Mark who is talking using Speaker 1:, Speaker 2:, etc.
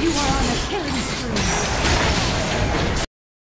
Speaker 1: You are on a killing spree.